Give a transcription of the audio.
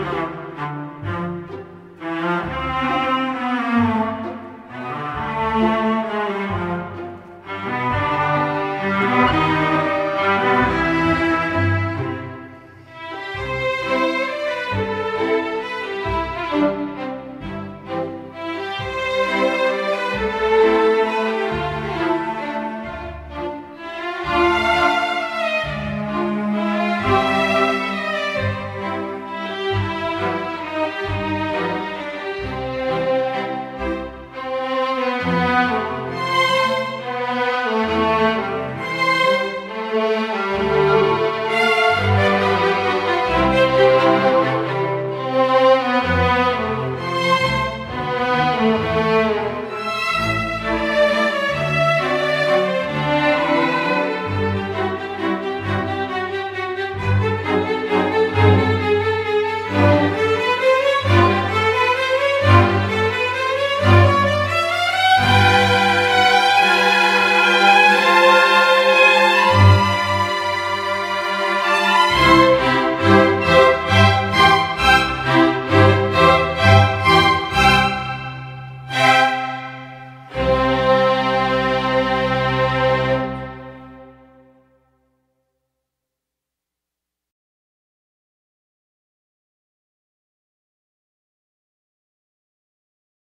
Thank uhum. you.